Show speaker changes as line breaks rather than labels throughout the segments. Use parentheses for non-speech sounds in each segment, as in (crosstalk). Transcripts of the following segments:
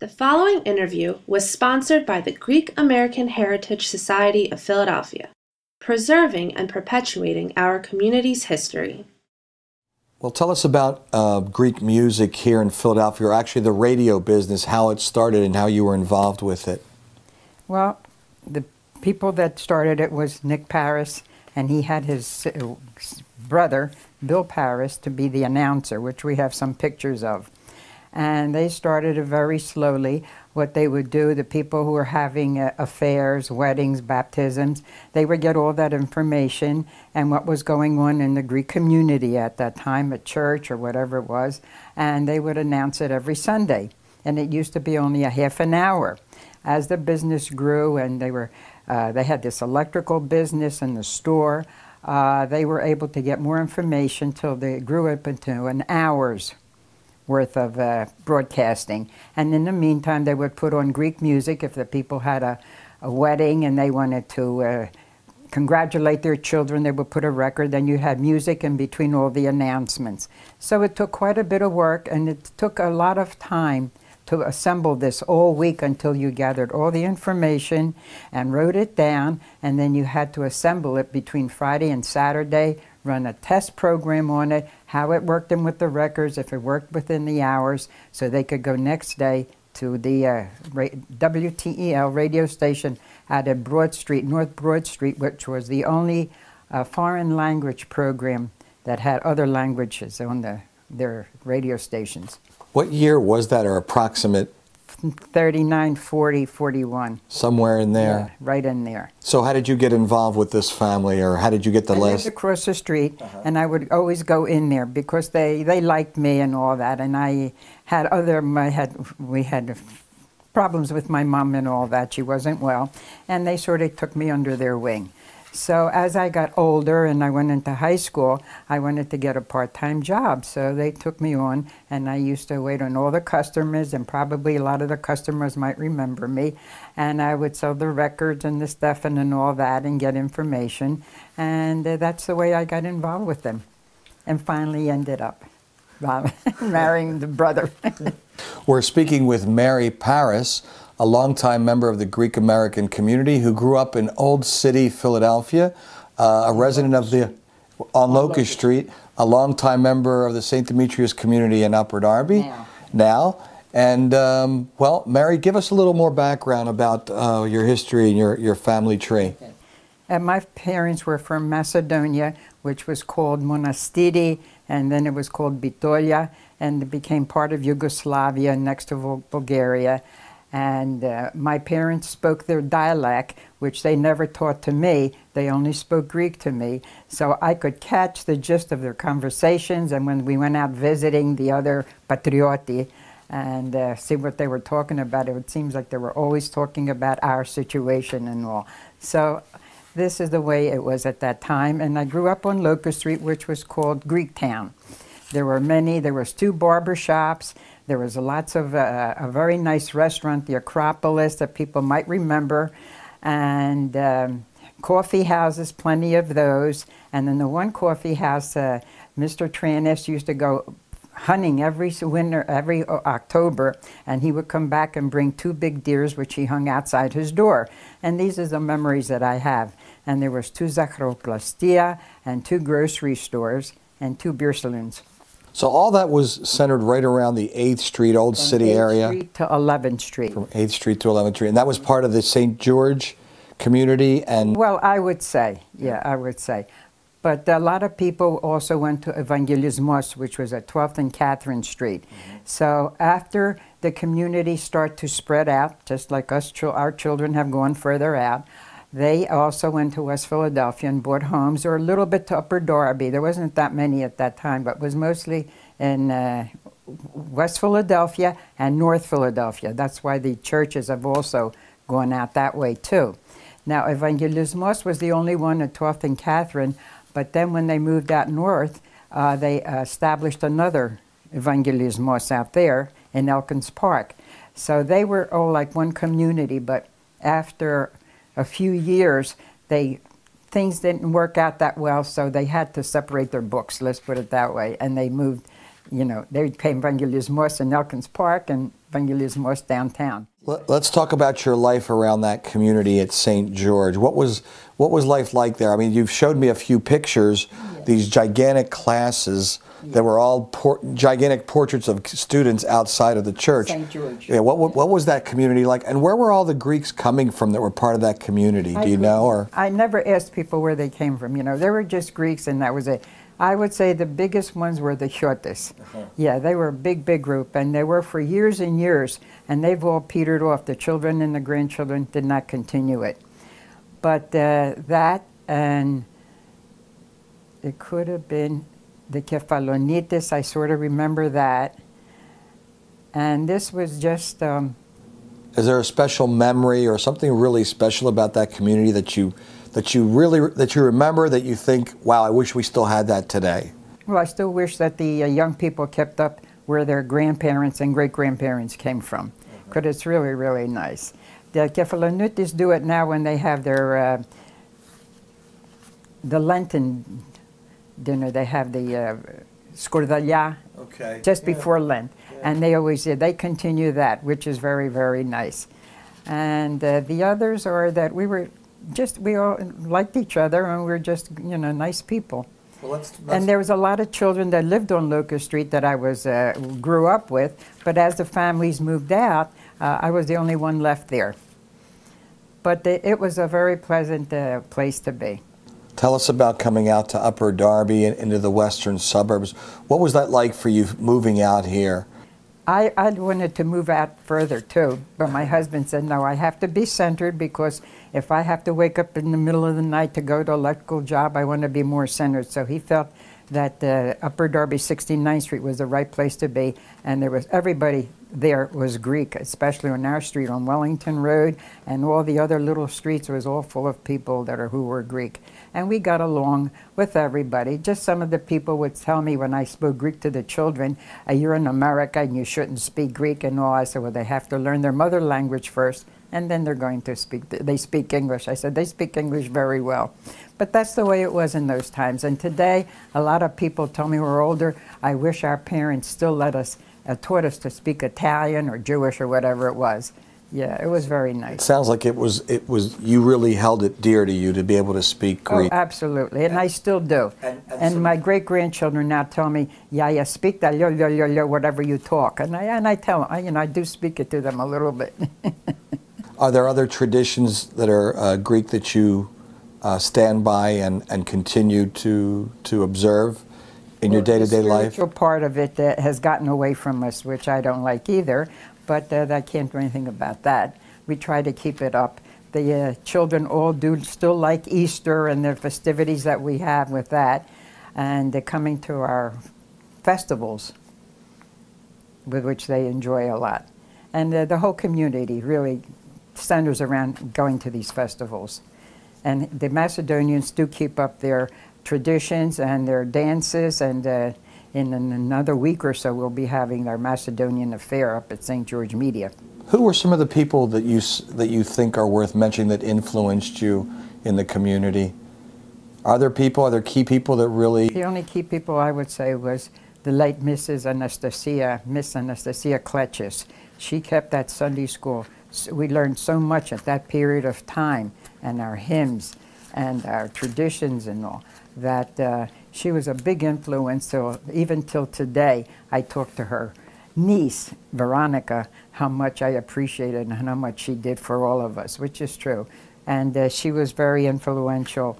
The following interview was sponsored by the Greek American Heritage Society of Philadelphia, preserving and perpetuating our community's history.
Well, tell us about uh, Greek music here in Philadelphia, or actually the radio business, how it started and how you were involved with it.
Well, the people that started it was Nick Parras, and he had his uh, brother, Bill Parras, to be the announcer, which we have some pictures of and they started it very slowly. What they would do, the people who were having uh, affairs, weddings, baptisms, they would get all that information and what was going on in the Greek community at that time, at church or whatever it was, and they would announce it every Sunday. And it used to be only a half an hour. As the business grew and they were, uh, they had this electrical business in the store, uh, they were able to get more information till they grew up into an hour's worth of uh, broadcasting. And in the meantime, they would put on Greek music if the people had a, a wedding and they wanted to uh, congratulate their children, they would put a record. Then you had music in between all the announcements. So it took quite a bit of work and it took a lot of time to assemble this all week until you gathered all the information and wrote it down, and then you had to assemble it between Friday and Saturday, run a test program on it, how it worked in with the records, if it worked within the hours, so they could go next day to the uh, WTEL radio station out at Broad Street, North Broad Street, which was the only uh, foreign language program that had other languages on the, their radio stations.
What year was that, or approximate
39, 40, 41.
Somewhere in there.
Yeah, right in there.
So how did you get involved with this family, or how did you get the
I lived across the street, uh -huh. and I would always go in there because they, they liked me and all that, and I had other, I had, we had problems with my mom and all that. She wasn't well, and they sort of took me under their wing. So as I got older and I went into high school, I wanted to get a part-time job. So they took me on and I used to wait on all the customers and probably a lot of the customers might remember me. And I would sell the records and the stuff and, and all that and get information. And uh, that's the way I got involved with them. And finally ended up (laughs) marrying the brother. (laughs)
We're speaking with Mary Parras, a longtime member of the Greek American community who grew up in Old City, Philadelphia, uh, a resident of the on Locust Street, a longtime member of the St. Demetrius community in Upper Darby. Now, now and um, well, Mary, give us a little more background about uh, your history and your, your family tree.
And my parents were from Macedonia, which was called Monastiri, and then it was called Bitolia, and it became part of Yugoslavia next to Bulgaria. And uh, my parents spoke their dialect, which they never taught to me. They only spoke Greek to me. So I could catch the gist of their conversations. And when we went out visiting the other patrioti and uh, see what they were talking about, it seems like they were always talking about our situation and all. So this is the way it was at that time. And I grew up on Locust Street, which was called Greek Town. There were many, there was two barber shops, there was lots of, uh, a very nice restaurant, the Acropolis, that people might remember, and um, coffee houses, plenty of those. And then the one coffee house, uh, Mr. Tranis used to go hunting every winter, every October, and he would come back and bring two big deers, which he hung outside his door. And these are the memories that I have. And there was two Zachroplastia and two grocery stores and two beer saloons.
So all that was centered right around the 8th Street, Old From City
8th
area?
Street to 11th Street.
From 8th Street to 11th Street. And that was part of the St. George community? and.
Well, I would say, yeah, I would say. But a lot of people also went to Evangelismos, which was at 12th and Catherine Street. Mm -hmm. So after the community start to spread out, just like us, our children have gone further out, they also went to West Philadelphia and bought homes, or a little bit to Upper Darby. There wasn't that many at that time, but was mostly in uh, West Philadelphia and North Philadelphia. That's why the churches have also gone out that way too. Now, Evangelismos was the only one at 12th and Catherine, but then when they moved out north, uh, they established another Evangelismos out there in Elkins Park. So they were all like one community, but after a few years, they things didn't work out that well, so they had to separate their books. Let's put it that way, and they moved you know, they became Evangelismos in Elkins Park and Evangelismos downtown.
Let's talk about your life around that community at St. George. What was what was life like there? I mean, you've showed me a few pictures, these gigantic classes that were all por gigantic portraits of students outside of the church.
St. George.
Yeah, what, what, what was that community like, and where were all the Greeks coming from that were part of that community? Do you know, or
I never asked people where they came from. You know, they were just Greeks, and that was it. I would say the biggest ones were the Chotes. Yeah, they were a big, big group, and they were for years and years, and they've all petered off. The children and the grandchildren did not continue it. But uh, that and it could have been the Kefalonitis, I sort of remember that. And this was just, um,
is there a special memory or something really special about that community that you that you really that you remember that you think, wow, I wish we still had that today?
well, I still wish that the uh, young people kept up where their grandparents and great grandparents came from, because it's really, really nice. The Kefalonitis do it now when they have their uh, the Lenten dinner. They have the uh, Skordalja
Okay.
just before Lent, and they always did. They continue that, which is very, very nice. And uh, the others are that we were just we all liked each other, and we were just you know nice people.
Well,
And there was a lot of children that lived on Locust Street that I was uh, grew up with, but as the families moved out, uh, I was the only one left there. But the, it was a very pleasant uh, place to be.
Tell us about coming out to Upper Darby and into the western suburbs. What was that like for you moving out here?
I, I wanted to move out further too, but my husband said, no, I have to be centered because if I have to wake up in the middle of the night to go to electrical job, I want to be more centered. So he felt that uh, Upper Darby 69th Street was the right place to be, and there was everybody there was Greek, especially on our street on Wellington Road, and all the other little streets was all full of people that are who were Greek, and we got along with everybody. Just some of the people would tell me when I spoke Greek to the children, "You're in America and you shouldn't speak Greek," and all. I said, "Well, they have to learn their mother language first, and then they're going to speak. They speak English." I said, "They speak English very well." But that's the way it was in those times. And today, a lot of people tell me we're older. I wish our parents still let us, uh, taught us to speak Italian or Jewish or whatever it was. Yeah, it was very
It
nice.
sounds like it was it was you really held it dear to you to be able to speak
Oh,
Greek.
absolutely, and I still do.
and- and
And
so-
my great grandchildren now tell me, "Yeah, yeah, speak that, yo, yo, yo, yo, whatever you talk." And I and I tell them, I, you know, I do speak it to them a little bit. (laughs)
Are there other traditions that are uh, Greek that you uh, stand by and, and continue to to observe in your day to day life?
spiritual part of it that has gotten away from us, which I don't like either, but uh, I can't do anything about that. We try to keep it up. The uh, children all do still like Easter and the festivities that we have with that, and they're coming to our festivals, with which they enjoy a lot. And uh, the whole community really centers around going to these festivals. And the Macedonians do keep up their traditions and their dances, and uh, in an- another week or so, we'll be having our Macedonian affair up at St. George Media.
Who were some of the people that you that you think are worth mentioning that influenced you in the community? Are there people? Are there key people that really?
The only key people I would say was the late Mrs. Anastasia, Miss Anastasia Kletches. She kept that Sunday school. S- We learned so much at that period of time, and our hymns and our traditions and all, that uh, she was a big influence. So even till today, I talk to her niece, Veronica, how much I appreciated and how much she did for all of us, which is true. And uh, she was very influential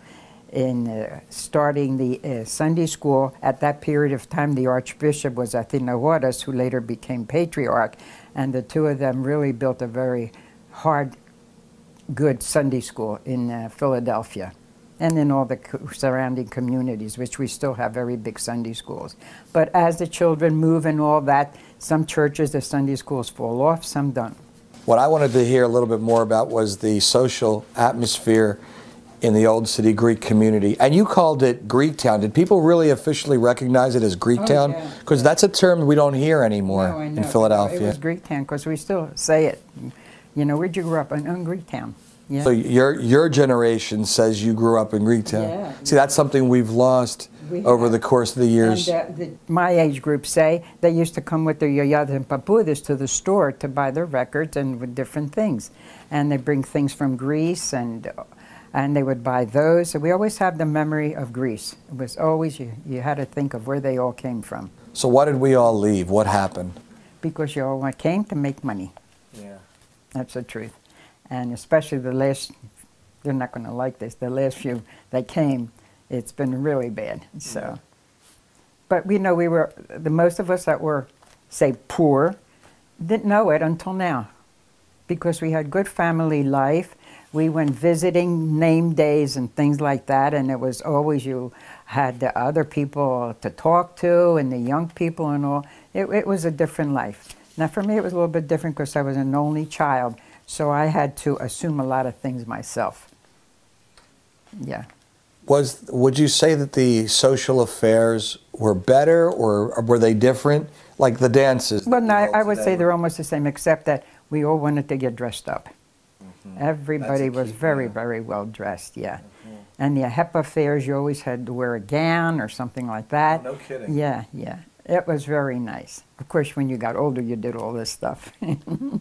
in uh, starting the uh, Sunday school. At that period of time, the Archbishop was Athinagoras, who later became Patriarch, and the two of them really built a very hard, good Sunday school in uh, Philadelphia and in all the surrounding communities, which we still have very big Sunday schools. But as the children move and all that, some churches, the Sunday schools fall off, some don't.
What I wanted to hear a little bit more about was the social atmosphere in the old city Greek community. And you called it Greek Town. Did people really officially recognize it as Greek
Oh,
Town?
yeah.
Because that's a term we don't hear anymore
No, I
in. Philadelphia.
It was Greektown because we still say it. You know, where'd you grow up? In, in Greektown. Yeah.
So your your generation says you grew up in Greektown.
Yeah.
See, that's something we've lost
We
over
have.
the course of the years.
And uh, the, my age group say they used to come with their yayas and papudas to the store to buy their records and with different things, and they bring things from Greece and and they would buy those. So we always have the memory of Greece. It was always you, you had to think of where they all came from
so why did we all leave? What happened?
because you all came to make money.
Yeah.
That's the truth, and especially the last. They're not going to like this. The last few that came, it's been really bad. So, but we know we were the most of us that were, say, poor, didn't know it until now, because we had good family life. We went visiting name days and things like that, and it was always you had the other people to talk to and the young people and all. It, it was a different life. Now, for me, it was a little bit different because I was an only child, so I had to assume a lot of things myself. Yeah.
Was would you say that the social affairs were better or were they different? Like the dances?
Well, no, I, I would
today
say they're almost the same, except that we all wanted to get dressed up. Everybody
Mm-hmm. A
was
key,
very,
yeah.
Very well dressed, yeah. And the AHEPA fairs, you always had to wear a gown or something like that.
Oh, no kidding.
Yeah, yeah. It was very nice. Of course, when you got older, you did all this stuff.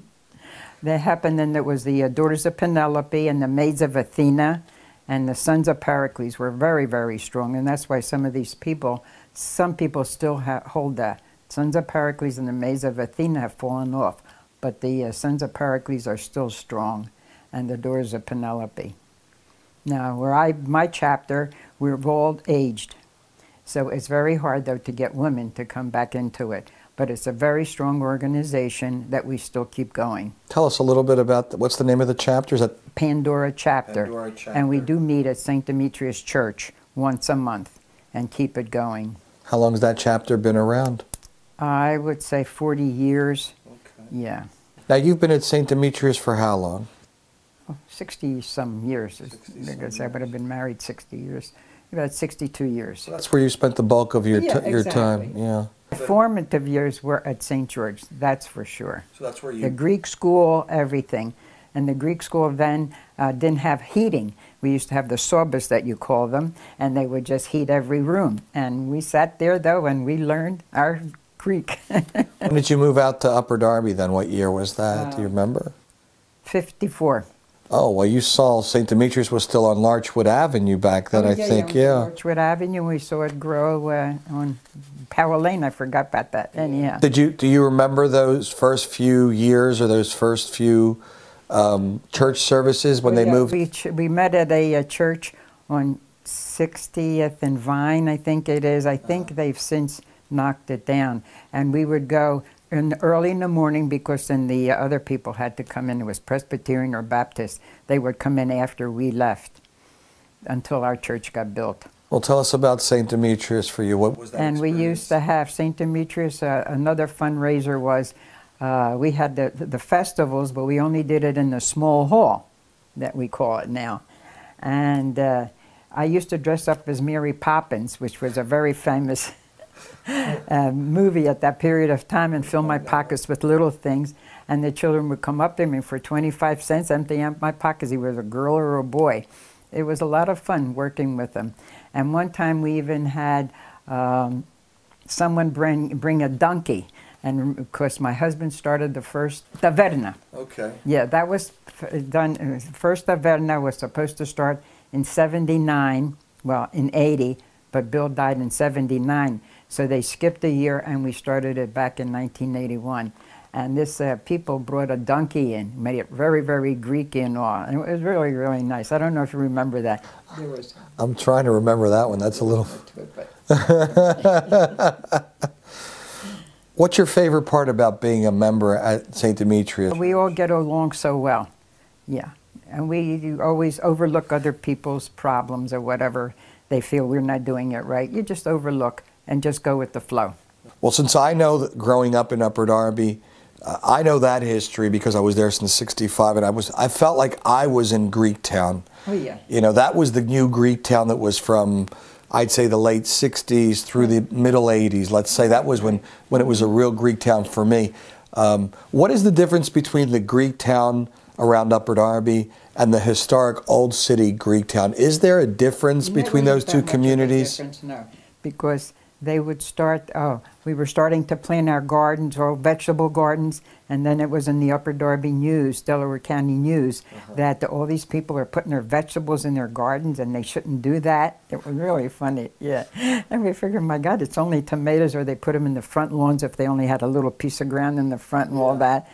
(laughs) that happened, and there was the uh, Daughters of Penelope and the Maids of Athena and the Sons of Pericles were very, very strong. And that's why some of these people, some people still ha- hold that. Sons of Pericles and the Maids of Athena have fallen off, but the uh, Sons of Pericles are still strong, and the Daughters of Penelope. Now, where I my chapter, we're all aged, so it's very hard though to get women to come back into it. But it's a very strong organization that we still keep going.
Tell us a little bit about the, what's the name of the chapter? Is that
Pandora chapter.
Pandora
And we do meet at St. Demetrius Church once a month and keep it going.
how long has that chapter been around?
I would say 40 years. Yeah.
Now you've been at St. Demetrius for how long?
60 some years. Because I would have been married 60 years. About 62 years.
That's where you spent the bulk of your
Yeah,
t- your time.
exactly.
Yeah.
Formative years were at St. George, that's for sure.
So that's where
The Greek school, everything. And the Greek school then uh, didn't have heating. We used to have the sorbas that you call them, and they would just heat every room. And we sat there, though, and we learned our Greek. (laughs)
when did you move out to Upper Darby then? What year was that? Do you
Uh,
remember?
54.
Oh, well, you saw St. Demetrius was still on Larchwood Avenue back then,
Oh,
I
yeah,
think.
yeah.
Yeah.
Larchwood Avenue, we saw it grow uh, on Powell Lane. I forgot about that. And yeah.
Did you do you remember those first few years or those first few um, church services when
Well,
they
yeah,
moved?
We, we met at a, uh church on 60th and Vine, I think it is. I think
Uh-huh.
they've since knocked it down. And we would go in early in the morning because then the other people had to come in. It was Presbyterian or Baptist. They would come in after we left until our church got built.
Well, tell us about St. Demetrius for you. What was that?
and we used to have St. Demetrius. Uh, another fundraiser was uh, we had the, the festivals, but we only did it in the small hall that we call it now. And uh, I used to dress up as Mary Poppins, which was a very famous (laughs) uh, (laughs) movie at that period of time, and fill my pockets with little things. And the children would come up to me for 25 cents, empty out my pockets. He was a girl or a boy. It was a lot of fun working with them. And one time we even had um, someone bring, bring a donkey. And of course, my husband started the first taverna.
Okay.
Yeah, that was done. uh, First taverna was supposed to start in 79, well, in 80, but Bill died in 79. So they skipped a year and we started it back in 1981. And this uh, people brought a donkey in, made it very, very Greek and all. And it was really, really nice. I don't know if you remember that. Was
I'm trying to remember that one. That's a little.
to but (laughs)
What's your favorite part about being a member at St. Demetrius?
We all get along so well. Yeah. And we always overlook other people's problems or whatever they feel we're not doing it right. You just overlook and just go with the flow.
Well, since I know that growing up in Upper Darby, uh, I know that history because I was there since '65, and I was I felt like I was in Greek town.
Oh, yeah.
You know, that was the new Greek town that was from, I'd say, the late '60s through the middle '80s. Let's say that was when when it was a real Greek town for me. Um, what is the difference between the Greek town around Upper Darby and the historic Old City Greek town. Is there a difference between those two
much of a
communities?
No, because they would start, oh, we were starting to plant our gardens, or vegetable gardens, and then it was in the Upper Darby News, Delaware County News,
Uh-huh.
that all these people are putting their vegetables in their gardens and they shouldn't do that. It was really funny, yeah. And we figured, my God, it's only tomatoes, or they put them in the front lawns if they only had a little piece of ground in the front and all that.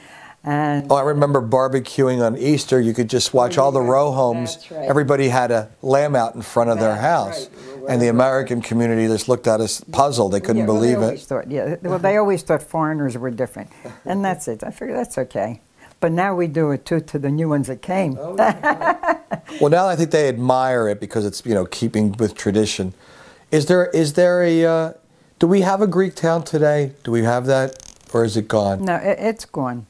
And
Oh, I remember barbecuing on Easter. You could just watch all the row homes.
right.
Everybody had a lamb out in front of their house.
right.
And the American community just looked at us puzzled. They couldn't
Yeah, well,
believe
they always
it.
Thought, yeah, well, they always thought foreigners were different, and that's it. I figured that's okay. But now we do it too to the new ones that came.
Oh, (laughs) Well, now I think they admire it because it's, you know, keeping with tradition. Is there is there a uh, do we have a Greek town today? Do we have that or is it gone?
No, it, it's gone.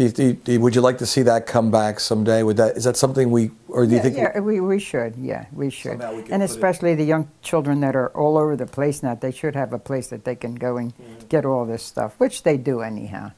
Do you, do you- do you- would you like to see that come back someday? Would that is that something we or do you
yeah,
think
yeah, we, we should. Yeah, we should.
We
and
put it-
especially the young children that are all over the place now, they should have a place that they can go and
Mm-hmm.
get all this stuff, which they do anyhow.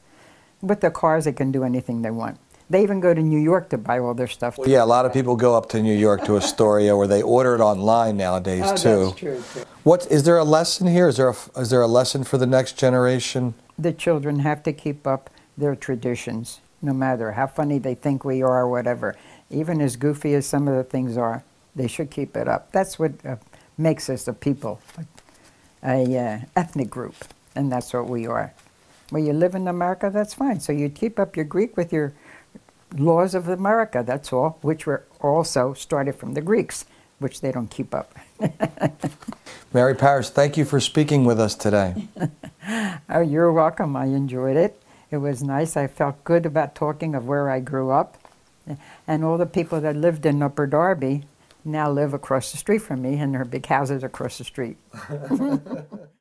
With their cars, they can do anything they want. They even go to New York to buy all their stuff.
Well, yeah, a lot of people go up to New York to Astoria, or they order it online nowadays
Oh,
too.
that's true, too.
What is there a lesson here? Is there a, is there a lesson for the next generation?
the children have to keep up their traditions, no matter how funny they think we are or whatever. Even as goofy as some of the things are, they should keep it up. That's what uh, makes us a people, a uh, ethnic group, and that's what we are. Well, you live in America, that's fine. So you keep up your Greek with your laws of America, that's all, which were also started from the Greeks, which they don't keep up. (laughs)
Mary Parras, thank you for speaking with us today. (laughs)
Oh, you're welcome. I enjoyed it. It was nice. I felt good about talking of where I grew up. And all the people that lived in Upper Darby now live across the street from me, and their big houses across the street. (laughs)